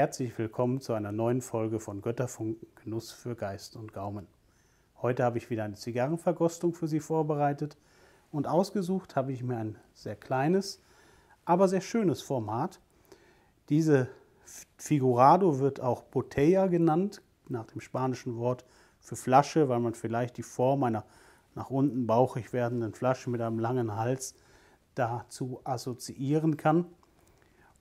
Herzlich willkommen zu einer neuen Folge von Götterfunken Genuss für Geist und Gaumen. Heute habe ich wieder eine Zigarrenverkostung für Sie vorbereitet und ausgesucht habe ich mir ein sehr kleines, aber sehr schönes Format. Diese Figurado wird auch Botella genannt, nach dem spanischen Wort für Flasche, weil man vielleicht die Form einer nach unten bauchig werdenden Flasche mit einem langen Hals dazu assoziieren kann.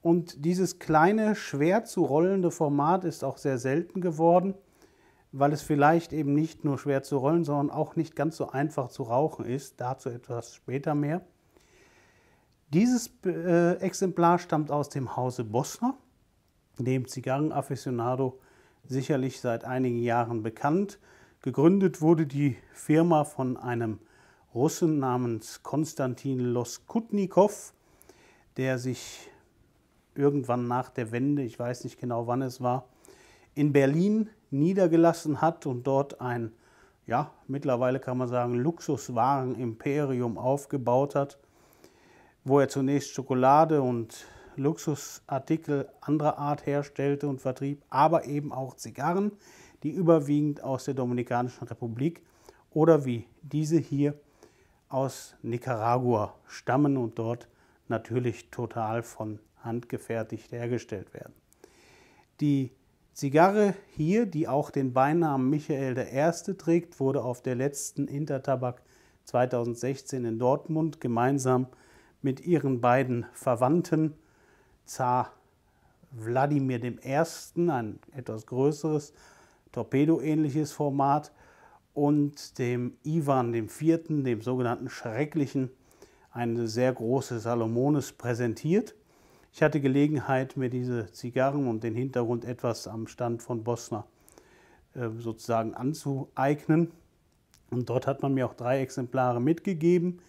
Und dieses kleine, schwer zu rollende Format ist auch sehr selten geworden, weil es vielleicht eben nicht nur schwer zu rollen, sondern auch nicht ganz so einfach zu rauchen ist. Dazu etwas später mehr. Dieses äh, Exemplar stammt aus dem Hause Bossner, dem Zigarrenaficionado sicherlich seit einigen Jahren bekannt. Gegründet wurde die Firma von einem Russen namens Konstantin Loskutnikow, der sich irgendwann nach der Wende, ich weiß nicht genau wann es war, in Berlin niedergelassen hat und dort ein, ja, mittlerweile kann man sagen, Luxuswaren-Imperium aufgebaut hat, wo er zunächst Schokolade und Luxusartikel anderer Art herstellte und vertrieb, aber eben auch Zigarren, die überwiegend aus der Dominikanischen Republik oder wie diese hier aus Nicaragua stammen und dort natürlich total von handgefertigt hergestellt werden. Die Zigarre hier, die auch den Beinamen Michael I. trägt, wurde auf der letzten Intertabak 2016 in Dortmund gemeinsam mit ihren beiden Verwandten Zar Wladimir I., ein etwas größeres, torpedoähnliches Format, und dem Ivan IV., dem sogenannten Schrecklichen, eine sehr große Salomones präsentiert. Ich hatte Gelegenheit, mir diese Zigarren und den Hintergrund etwas am Stand von Bosner äh, sozusagen anzueignen. Und dort hat man mir auch drei Exemplare mitgegeben.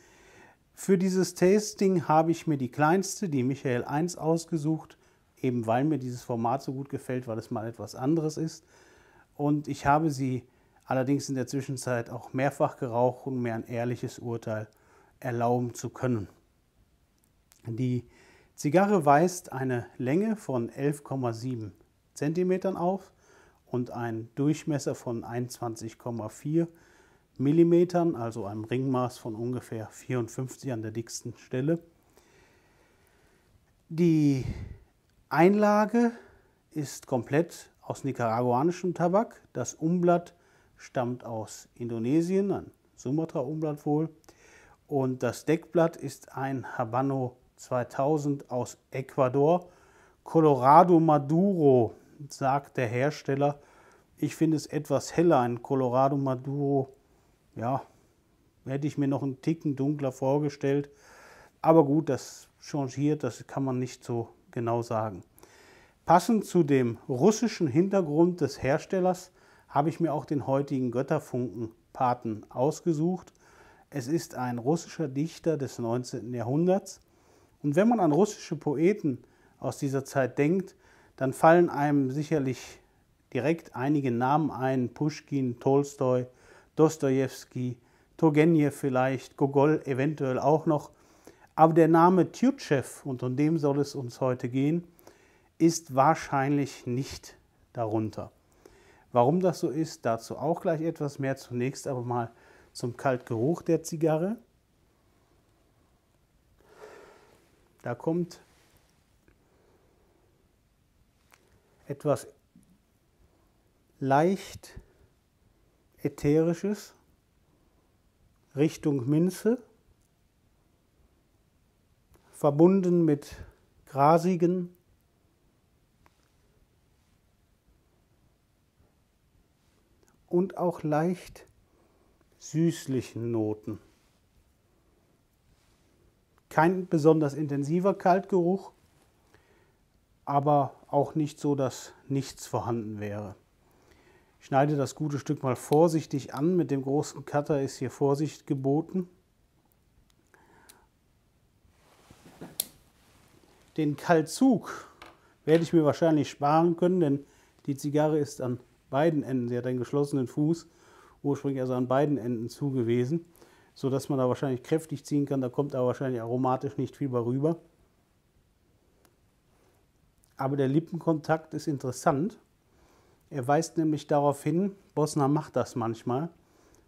Für dieses Tasting habe ich mir die kleinste, die Michael 1, ausgesucht, eben weil mir dieses Format so gut gefällt, weil es mal etwas anderes ist. Und ich habe sie allerdings in der Zwischenzeit auch mehrfach geraucht, um mir ein ehrliches Urteil erlauben zu können. Die Zigarre weist eine Länge von 11,7 cm auf und einen Durchmesser von 21,4 mm, also einem Ringmaß von ungefähr 54 an der dicksten Stelle. Die Einlage ist komplett aus nicaraguanischem Tabak. Das Umblatt stammt aus Indonesien, ein Sumatra-Umblatt wohl. Und das Deckblatt ist ein Habano 2000 aus Ecuador. Colorado Maduro, sagt der Hersteller. Ich finde es etwas heller, ein Colorado Maduro. Ja, hätte ich mir noch einen Ticken dunkler vorgestellt. Aber gut, das changiert, das kann man nicht so genau sagen. Passend zu dem russischen Hintergrund des Herstellers habe ich mir auch den heutigen Götterfunken-Paten ausgesucht. Es ist ein russischer Dichter des 19. Jahrhunderts und wenn man an russische Poeten aus dieser Zeit denkt, dann fallen einem sicherlich direkt einige Namen ein, Pushkin, Tolstoi, Dostoevsky, Turgenev vielleicht, Gogol eventuell auch noch. Aber der Name Tjutschew, und um dem soll es uns heute gehen, ist wahrscheinlich nicht darunter. Warum das so ist, dazu auch gleich etwas mehr. Zunächst aber mal zum Kaltgeruch der Zigarre. Da kommt etwas leicht ätherisches Richtung Minze, verbunden mit grasigen, und auch leicht süßlichen Noten kein besonders intensiver Kaltgeruch, aber auch nicht so, dass nichts vorhanden wäre. Ich schneide das gute Stück mal vorsichtig an. Mit dem großen Cutter ist hier Vorsicht geboten. Den Kaltzug werde ich mir wahrscheinlich sparen können, denn die Zigarre ist an beiden Enden, sie hat einen geschlossenen Fuß, ursprünglich also an beiden Enden zugewesen sodass man da wahrscheinlich kräftig ziehen kann. Da kommt aber wahrscheinlich aromatisch nicht viel bei rüber. Aber der Lippenkontakt ist interessant. Er weist nämlich darauf hin, Bosner macht das manchmal,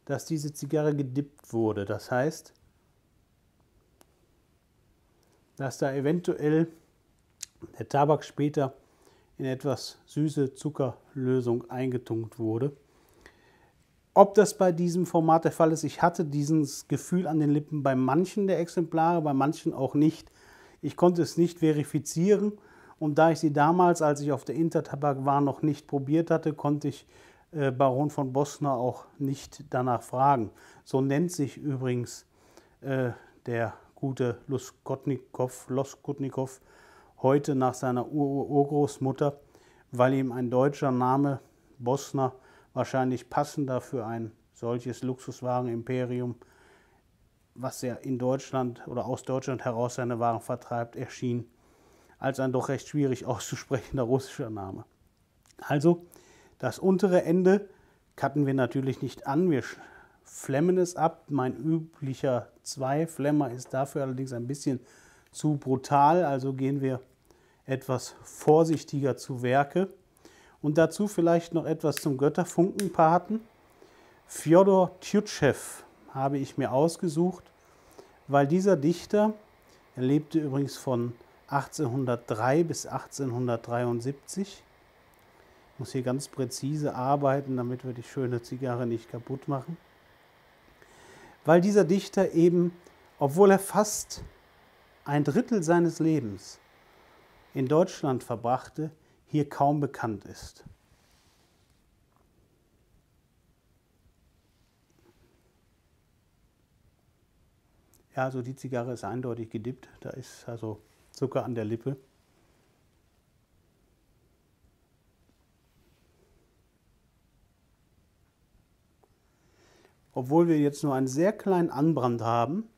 dass diese Zigarre gedippt wurde. Das heißt, dass da eventuell der Tabak später in etwas süße Zuckerlösung eingetunkt wurde. Ob das bei diesem Format der Fall ist, ich hatte dieses Gefühl an den Lippen bei manchen der Exemplare, bei manchen auch nicht. Ich konnte es nicht verifizieren und da ich sie damals, als ich auf der Intertabak war, noch nicht probiert hatte, konnte ich äh, Baron von Bosner auch nicht danach fragen. So nennt sich übrigens äh, der gute Loskotnikow, Loskotnikow heute nach seiner Urgroßmutter, weil ihm ein deutscher Name Bosner wahrscheinlich passender für ein solches Luxuswaren-Imperium, was er in Deutschland oder aus Deutschland heraus seine Waren vertreibt, erschien, als ein doch recht schwierig auszusprechender russischer Name. Also, das untere Ende cutten wir natürlich nicht an, wir flemmen es ab. Mein üblicher Zwei-Flemmer ist dafür allerdings ein bisschen zu brutal, also gehen wir etwas vorsichtiger zu Werke. Und dazu vielleicht noch etwas zum Götterfunkenpaten. Fjodor Tjutschew habe ich mir ausgesucht, weil dieser Dichter, er lebte übrigens von 1803 bis 1873, ich muss hier ganz präzise arbeiten, damit wir die schöne Zigarre nicht kaputt machen, weil dieser Dichter eben, obwohl er fast ein Drittel seines Lebens in Deutschland verbrachte, hier kaum bekannt ist. Ja, also die Zigarre ist eindeutig gedippt, da ist also Zucker an der Lippe. Obwohl wir jetzt nur einen sehr kleinen Anbrand haben,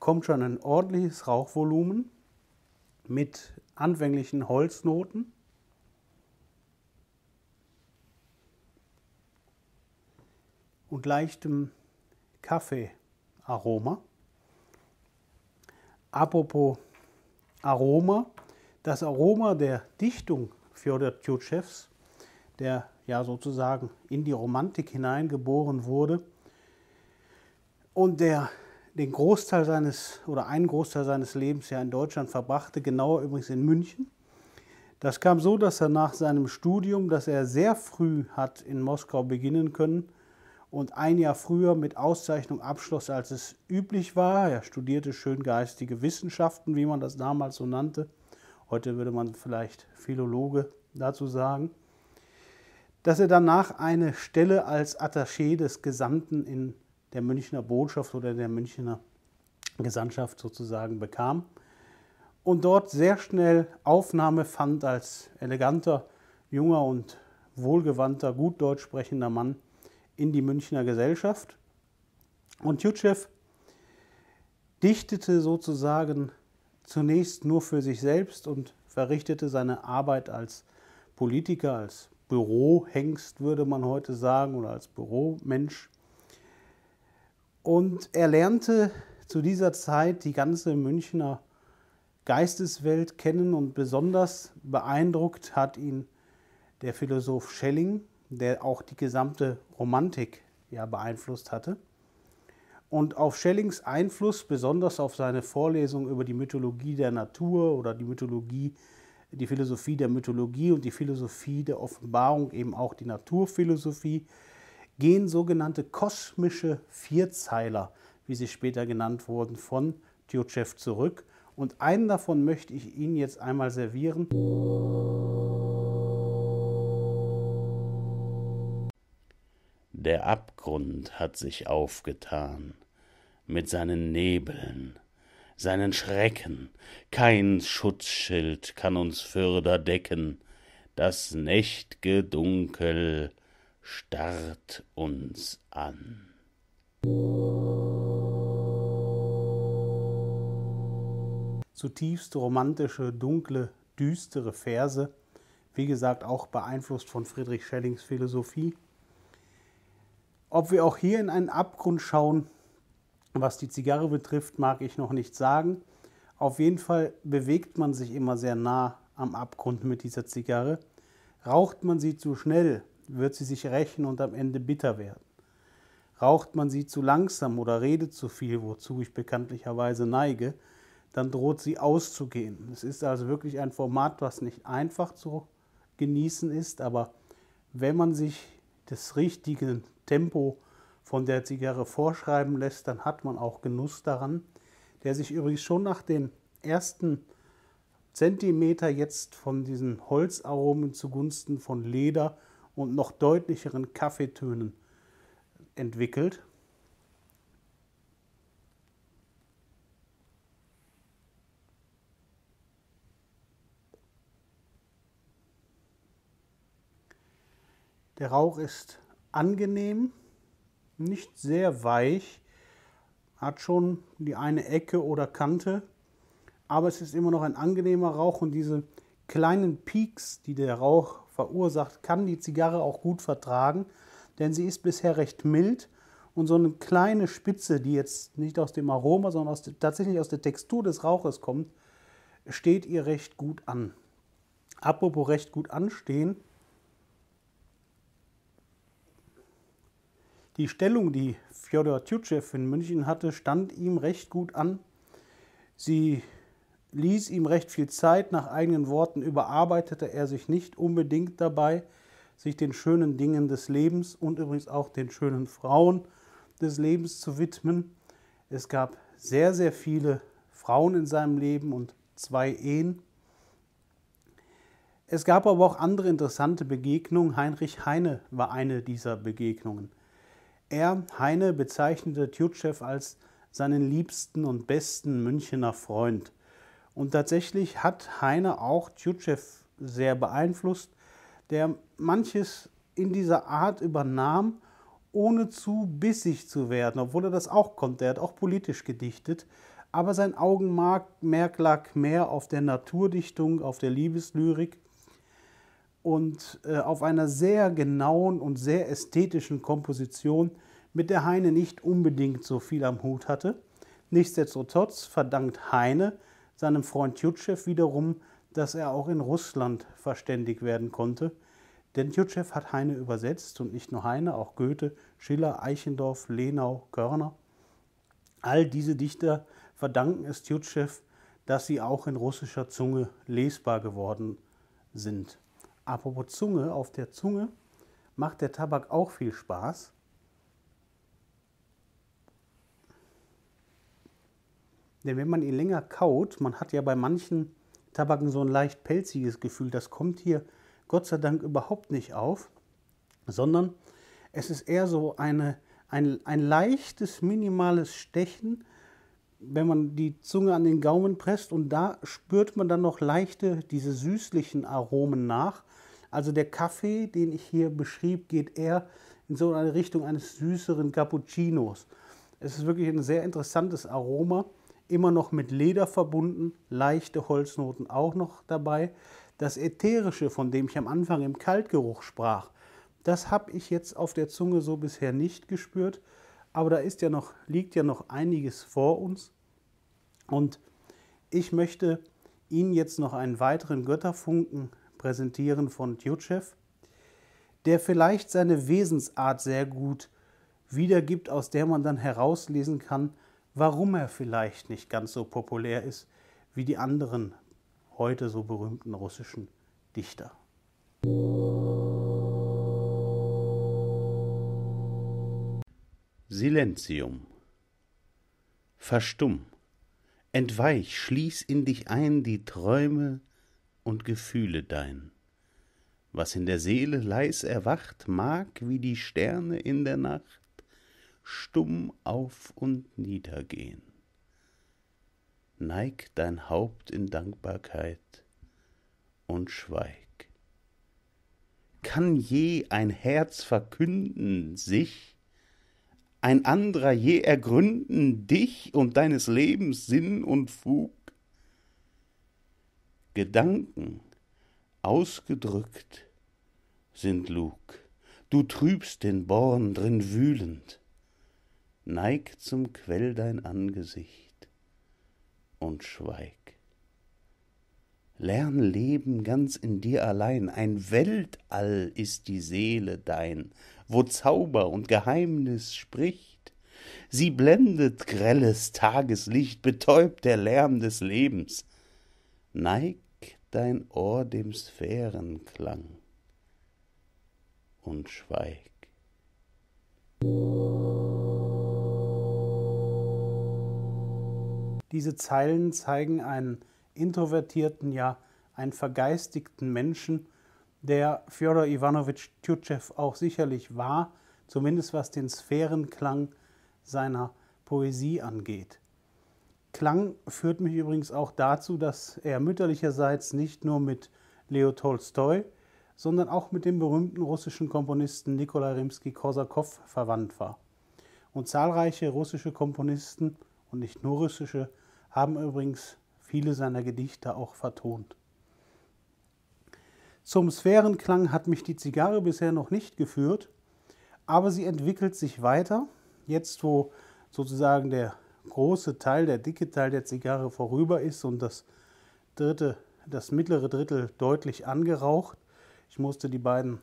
kommt schon ein ordentliches Rauchvolumen mit anfänglichen Holznoten. Und leichtem Kaffeearoma. Apropos Aroma, das Aroma der Dichtung Fjodor Tjutschews, der ja sozusagen in die Romantik hineingeboren wurde und der den Großteil seines oder einen Großteil seines Lebens ja in Deutschland verbrachte, genauer übrigens in München. Das kam so, dass er nach seinem Studium, das er sehr früh hat in Moskau beginnen können und ein Jahr früher mit Auszeichnung abschloss, als es üblich war. Er studierte schön geistige Wissenschaften, wie man das damals so nannte. Heute würde man vielleicht Philologe dazu sagen. Dass er danach eine Stelle als Attaché des Gesandten in der Münchner Botschaft oder der Münchner Gesandtschaft sozusagen bekam und dort sehr schnell Aufnahme fand als eleganter, junger und wohlgewandter, gut Deutsch sprechender Mann in die Münchner Gesellschaft. Und Tjutschew dichtete sozusagen zunächst nur für sich selbst und verrichtete seine Arbeit als Politiker, als Bürohengst würde man heute sagen, oder als Büromensch und er lernte zu dieser Zeit die ganze Münchner Geisteswelt kennen und besonders beeindruckt hat ihn der Philosoph Schelling, der auch die gesamte Romantik ja beeinflusst hatte. Und auf Schellings Einfluss, besonders auf seine Vorlesung über die Mythologie der Natur oder die Mythologie, die Philosophie der Mythologie und die Philosophie der Offenbarung, eben auch die Naturphilosophie, gehen sogenannte kosmische Vierzeiler, wie sie später genannt wurden, von Tjutschew zurück. Und einen davon möchte ich Ihnen jetzt einmal servieren. Der Abgrund hat sich aufgetan mit seinen Nebeln, seinen Schrecken, kein Schutzschild kann uns fürder decken, das nächt'ge Dunkel starrt uns an. Zutiefst romantische, dunkle, düstere Verse, wie gesagt auch beeinflusst von Friedrich Schellings Philosophie. Ob wir auch hier in einen Abgrund schauen, was die Zigarre betrifft, mag ich noch nicht sagen. Auf jeden Fall bewegt man sich immer sehr nah am Abgrund mit dieser Zigarre. Raucht man sie zu schnell, wird sie sich rächen und am Ende bitter werden. Raucht man sie zu langsam oder redet zu viel, wozu ich bekanntlicherweise neige, dann droht sie auszugehen. Es ist also wirklich ein Format, was nicht einfach zu genießen ist, aber wenn man sich das richtige Tempo von der Zigarre vorschreiben lässt, dann hat man auch Genuss daran, der sich übrigens schon nach den ersten Zentimeter jetzt von diesen Holzaromen zugunsten von Leder und noch deutlicheren Kaffeetönen entwickelt. Der Rauch ist angenehm, nicht sehr weich, hat schon die eine Ecke oder Kante, aber es ist immer noch ein angenehmer Rauch und diese kleinen Peaks, die der Rauch verursacht, kann die Zigarre auch gut vertragen, denn sie ist bisher recht mild und so eine kleine Spitze, die jetzt nicht aus dem Aroma, sondern aus tatsächlich aus der Textur des Rauches kommt, steht ihr recht gut an. Apropos recht gut anstehen, Die Stellung, die Fjodor Tjutschew in München hatte, stand ihm recht gut an. Sie ließ ihm recht viel Zeit, nach eigenen Worten überarbeitete er sich nicht unbedingt dabei, sich den schönen Dingen des Lebens und übrigens auch den schönen Frauen des Lebens zu widmen. Es gab sehr, sehr viele Frauen in seinem Leben und zwei Ehen. Es gab aber auch andere interessante Begegnungen. Heinrich Heine war eine dieser Begegnungen. Er, Heine, bezeichnete Tjutschew als seinen liebsten und besten Münchener Freund. Und tatsächlich hat Heine auch Tjutschew sehr beeinflusst, der manches in dieser Art übernahm, ohne zu bissig zu werden, obwohl er das auch konnte. Er hat auch politisch gedichtet, aber sein Augenmerk lag mehr auf der Naturdichtung, auf der Liebeslyrik und äh, auf einer sehr genauen und sehr ästhetischen Komposition, mit der Heine nicht unbedingt so viel am Hut hatte. Nichtsdestotrotz verdankt Heine seinem Freund Tjutschew wiederum, dass er auch in Russland verständig werden konnte. Denn Tjutschew hat Heine übersetzt und nicht nur Heine, auch Goethe, Schiller, Eichendorff, Lenau, Körner. All diese Dichter verdanken es Tjutschew, dass sie auch in russischer Zunge lesbar geworden sind. Apropos Zunge, auf der Zunge macht der Tabak auch viel Spaß. Denn wenn man ihn länger kaut, man hat ja bei manchen Tabaken so ein leicht pelziges Gefühl, das kommt hier Gott sei Dank überhaupt nicht auf, sondern es ist eher so eine, ein, ein leichtes, minimales Stechen, wenn man die Zunge an den Gaumen presst und da spürt man dann noch leichte, diese süßlichen Aromen nach. Also der Kaffee, den ich hier beschrieb, geht eher in so eine Richtung eines süßeren Cappuccinos. Es ist wirklich ein sehr interessantes Aroma immer noch mit Leder verbunden, leichte Holznoten auch noch dabei. Das Ätherische, von dem ich am Anfang im Kaltgeruch sprach, das habe ich jetzt auf der Zunge so bisher nicht gespürt, aber da ist ja noch, liegt ja noch einiges vor uns. Und ich möchte Ihnen jetzt noch einen weiteren Götterfunken präsentieren von Tjutschew, der vielleicht seine Wesensart sehr gut wiedergibt, aus der man dann herauslesen kann, warum er vielleicht nicht ganz so populär ist wie die anderen heute so berühmten russischen Dichter. Silentium. Verstumm, entweich, schließ in dich ein die Träume und Gefühle dein. Was in der Seele leis erwacht, mag wie die Sterne in der Nacht stumm auf und niedergehen. Neig dein Haupt in Dankbarkeit und schweig. Kann je ein Herz verkünden sich, ein andrer je ergründen dich und deines Lebens Sinn und Fug? Gedanken, ausgedrückt, sind Lug, du trübst den Born drin wühlend, neig zum Quell dein Angesicht und schweig. Lern leben ganz in dir allein, ein Weltall ist die Seele dein, wo Zauber und Geheimnis spricht. Sie blendet grelles Tageslicht, betäubt der Lärm des Lebens. Neig dein Ohr dem Sphärenklang und schweig. Diese Zeilen zeigen einen introvertierten, ja einen vergeistigten Menschen, der Fjodor Iwanowitsch Tjutschew auch sicherlich war, zumindest was den Sphärenklang seiner Poesie angeht. Klang führt mich übrigens auch dazu, dass er mütterlicherseits nicht nur mit Leo Tolstoi, sondern auch mit dem berühmten russischen Komponisten Nikolai Rimsky-Korsakow verwandt war. Und zahlreiche russische Komponisten und nicht nur russische haben übrigens viele seiner Gedichte auch vertont. Zum Sphärenklang hat mich die Zigarre bisher noch nicht geführt, aber sie entwickelt sich weiter. Jetzt, wo sozusagen der große Teil, der dicke Teil der Zigarre vorüber ist und das dritte, das mittlere Drittel deutlich angeraucht. Ich musste die beiden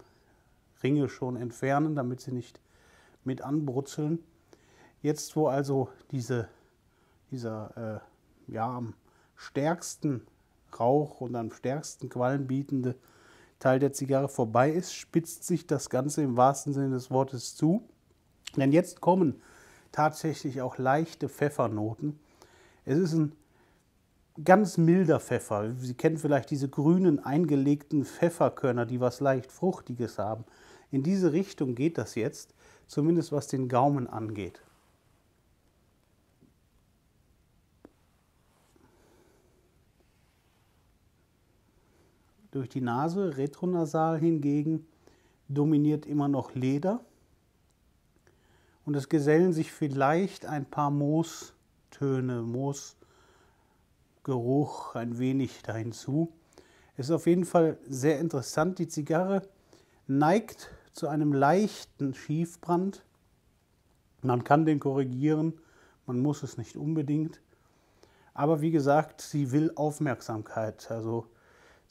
Ringe schon entfernen, damit sie nicht mit anbrutzeln. Jetzt, wo also diese, dieser äh, ja, am stärksten Rauch und am stärksten Qualm bietende Teil der Zigarre vorbei ist, spitzt sich das Ganze im wahrsten Sinne des Wortes zu. Denn jetzt kommen tatsächlich auch leichte Pfeffernoten. Es ist ein ganz milder Pfeffer. Sie kennen vielleicht diese grünen eingelegten Pfefferkörner, die was leicht Fruchtiges haben. In diese Richtung geht das jetzt, zumindest was den Gaumen angeht. Durch die Nase, retronasal hingegen, dominiert immer noch Leder. Und es gesellen sich vielleicht ein paar Moostöne, Moosgeruch ein wenig hinzu. Es ist auf jeden Fall sehr interessant. Die Zigarre neigt zu einem leichten Schiefbrand. Man kann den korrigieren, man muss es nicht unbedingt. Aber wie gesagt, sie will Aufmerksamkeit. Also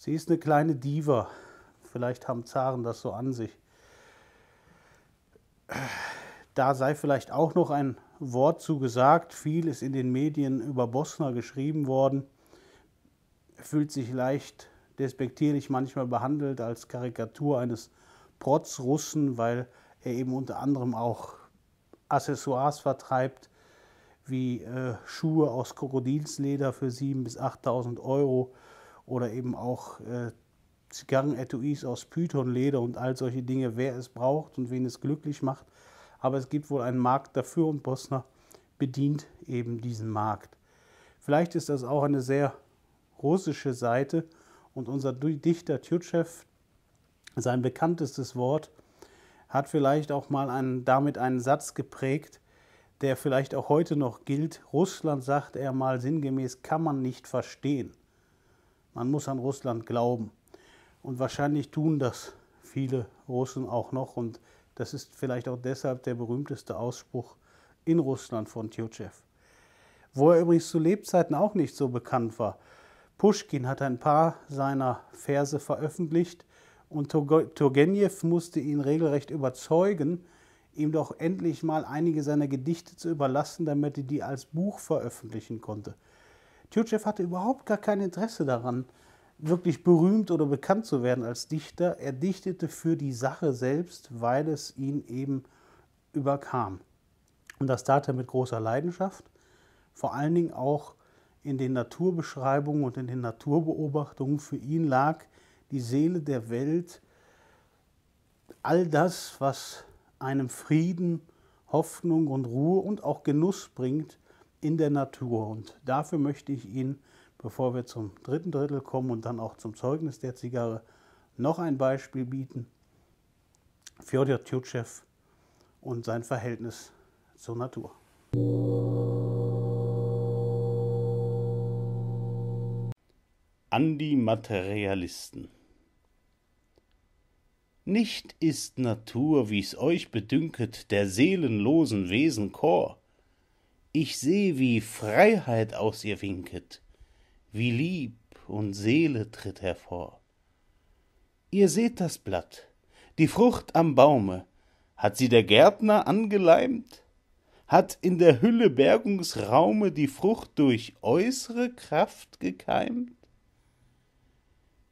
Sie ist eine kleine Diva. Vielleicht haben Zaren das so an sich. Da sei vielleicht auch noch ein Wort zu gesagt. Viel ist in den Medien über Bosner geschrieben worden. Fühlt sich leicht despektierlich manchmal behandelt als Karikatur eines Protzrussen, weil er eben unter anderem auch Accessoires vertreibt, wie äh, Schuhe aus Krokodilsleder für 7.000 bis 8.000 Euro oder eben auch äh, Zigarrenetuis aus Pythonleder und all solche Dinge, wer es braucht und wen es glücklich macht. Aber es gibt wohl einen Markt dafür und Bosner bedient eben diesen Markt. Vielleicht ist das auch eine sehr russische Seite und unser Dichter Tjutschew, sein bekanntestes Wort, hat vielleicht auch mal einen, damit einen Satz geprägt, der vielleicht auch heute noch gilt. Russland, sagt er mal sinngemäß, kann man nicht verstehen. Man muss an Russland glauben. Und wahrscheinlich tun das viele Russen auch noch. Und das ist vielleicht auch deshalb der berühmteste Ausspruch in Russland von Tjutschew. Wo er übrigens zu Lebzeiten auch nicht so bekannt war. Pushkin hat ein paar seiner Verse veröffentlicht und Turgenew musste ihn regelrecht überzeugen, ihm doch endlich mal einige seiner Gedichte zu überlassen, damit er die als Buch veröffentlichen konnte. Tjutschew hatte überhaupt gar kein Interesse daran, wirklich berühmt oder bekannt zu werden als Dichter. Er dichtete für die Sache selbst, weil es ihn eben überkam. Und das tat er mit großer Leidenschaft, vor allen Dingen auch in den Naturbeschreibungen und in den Naturbeobachtungen. Für ihn lag die Seele der Welt, all das, was einem Frieden, Hoffnung und Ruhe und auch Genuss bringt, in der Natur. Und dafür möchte ich Ihnen, bevor wir zum dritten Drittel kommen und dann auch zum Zeugnis der Zigarre, noch ein Beispiel bieten. Fjodor Tjutschew und sein Verhältnis zur Natur. An die Materialisten. Nicht ist Natur, wie's euch bedünket, der seelenlosen Wesen Chor, ich seh, wie Freiheit aus ihr winket, wie lieb und Seele tritt hervor. Ihr seht das Blatt, die Frucht am Baume, hat sie der Gärtner angeleimt? Hat in der Hülle Bergungsraume die Frucht durch äußere Kraft gekeimt?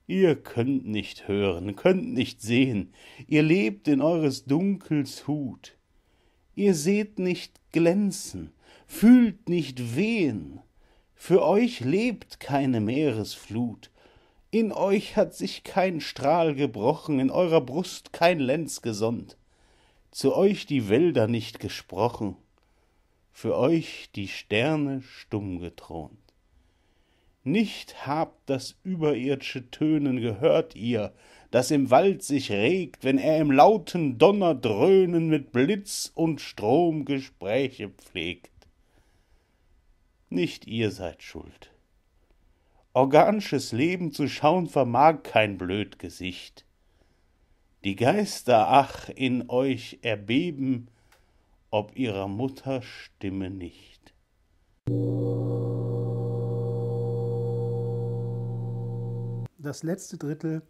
Ihr könnt nicht hören, könnt nicht sehen, ihr lebt in eures Dunkels Hut. Ihr seht nicht glänzen, fühlt nicht wehen, für euch lebt keine Meeresflut, in euch hat sich kein Strahl gebrochen, in eurer Brust kein Lenz gesonnt, zu euch die Wälder nicht gesprochen, für euch die Sterne stumm gethront. Nicht habt das überirdsche Tönen gehört ihr, das im Wald sich regt, wenn er im lauten Donnerdröhnen mit Blitz und Strom Gespräche pflegt. Nicht ihr seid schuld. Organisches Leben zu schauen vermag kein blöd Gesicht. Die Geister, ach, in euch erbeben, ob ihrer Mutter Stimme nicht. Das letzte Drittel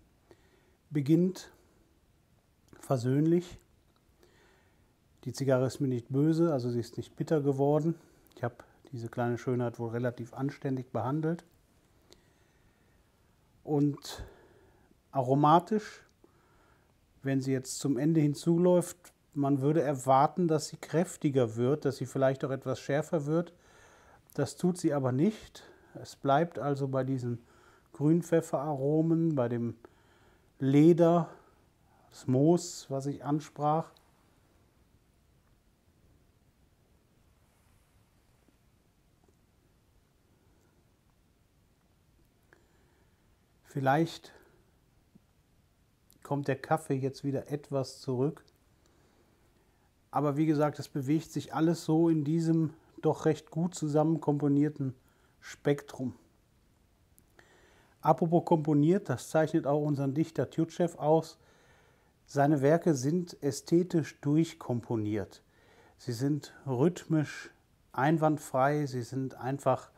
beginnt versöhnlich. Die Zigarre ist mir nicht böse, also sie ist nicht bitter geworden. Ich habe diese kleine Schönheit wohl relativ anständig behandelt. Und aromatisch, wenn sie jetzt zum Ende hinzuläuft, man würde erwarten, dass sie kräftiger wird, dass sie vielleicht auch etwas schärfer wird. Das tut sie aber nicht. Es bleibt also bei diesen Grünpfefferaromen, bei dem Leder, das Moos, was ich ansprach. Vielleicht kommt der Kaffee jetzt wieder etwas zurück. Aber wie gesagt, es bewegt sich alles so in diesem doch recht gut zusammen komponierten Spektrum. Apropos komponiert, das zeichnet auch unseren Dichter Tjutschew aus. Seine Werke sind ästhetisch durchkomponiert. Sie sind rhythmisch einwandfrei, sie sind einfach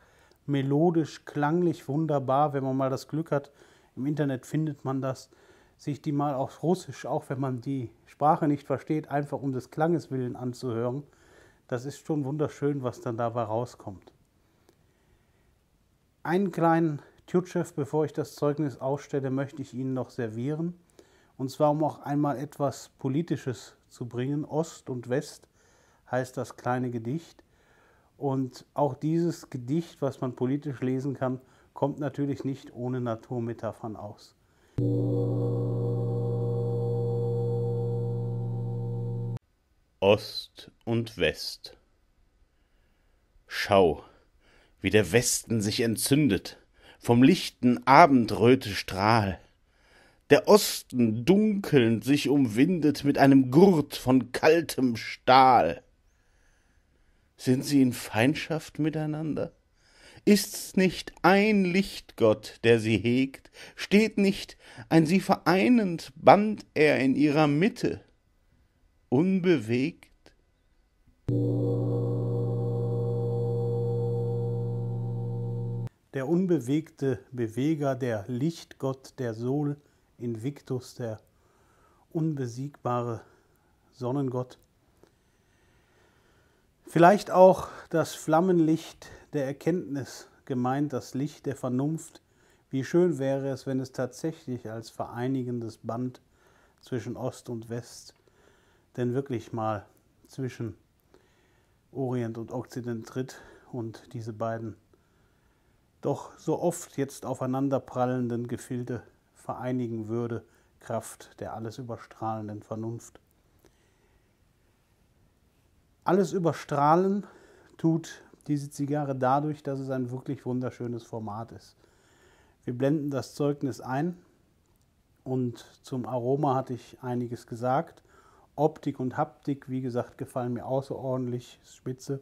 melodisch, klanglich wunderbar. Wenn man mal das Glück hat, im Internet findet man das, sich die mal auf Russisch, auch wenn man die Sprache nicht versteht, einfach um des Klanges willen anzuhören. Das ist schon wunderschön, was dann dabei rauskommt. Einen kleinen Tjutschew, bevor ich das Zeugnis ausstelle, möchte ich Ihnen noch servieren. Und zwar, um auch einmal etwas Politisches zu bringen. Ost und West heißt das kleine Gedicht. Und auch dieses Gedicht, was man politisch lesen kann, kommt natürlich nicht ohne Naturmetaphern aus. Ost und West. Schau, wie der Westen sich entzündet vom lichten Abendröte Strahl. Der Osten dunkelnd sich umwindet mit einem Gurt von kaltem Stahl. Sind sie in Feindschaft miteinander? Ist's nicht ein Lichtgott, der sie hegt? Steht nicht ein sie vereinend Band er in ihrer Mitte, unbewegt? Der unbewegte Beweger, der Lichtgott, der Sol Invictus, der unbesiegbare Sonnengott, Vielleicht auch das Flammenlicht der Erkenntnis gemeint, das Licht der Vernunft. Wie schön wäre es, wenn es tatsächlich als vereinigendes Band zwischen Ost und West denn wirklich mal zwischen Orient und Okzident tritt und diese beiden doch so oft jetzt aufeinanderprallenden Gefilde vereinigen würde, Kraft der alles überstrahlenden Vernunft. Alles überstrahlen tut diese Zigarre dadurch, dass es ein wirklich wunderschönes Format ist. Wir blenden das Zeugnis ein und zum Aroma hatte ich einiges gesagt. Optik und Haptik, wie gesagt, gefallen mir außerordentlich spitze.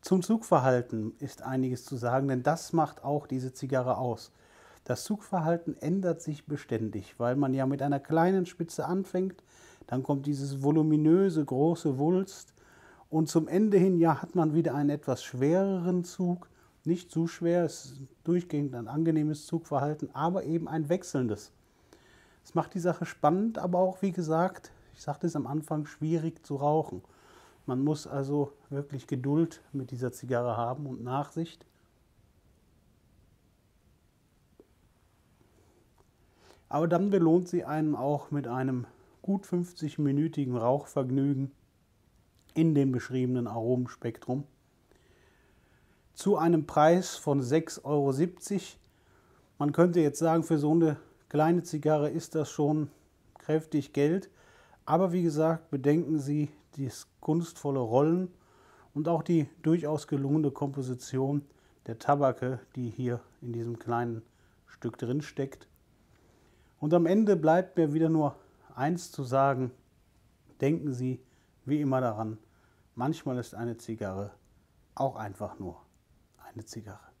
Zum Zugverhalten ist einiges zu sagen, denn das macht auch diese Zigarre aus. Das Zugverhalten ändert sich beständig, weil man ja mit einer kleinen Spitze anfängt, dann kommt dieses voluminöse, große Wulst, und zum Ende hin ja, hat man wieder einen etwas schwereren Zug Nicht zu schwer, es ist durchgehend ein angenehmes Zugverhalten, aber eben ein wechselndes. Es macht die Sache spannend, aber auch, wie gesagt, ich sagte es am Anfang, schwierig zu rauchen. Man muss also wirklich Geduld mit dieser Zigarre haben und Nachsicht. Aber dann belohnt sie einen auch mit einem gut 50-minütigen Rauchvergnügen in dem beschriebenen Aromenspektrum zu einem Preis von 6,70 Euro. Man könnte jetzt sagen, für so eine kleine Zigarre ist das schon kräftig Geld. Aber wie gesagt, bedenken Sie das kunstvolle Rollen und auch die durchaus gelungene Komposition der Tabake, die hier in diesem kleinen Stück drin steckt. Und am Ende bleibt mir wieder nur eins zu sagen. Denken Sie wie immer daran, manchmal ist eine Zigarre auch einfach nur eine Zigarre.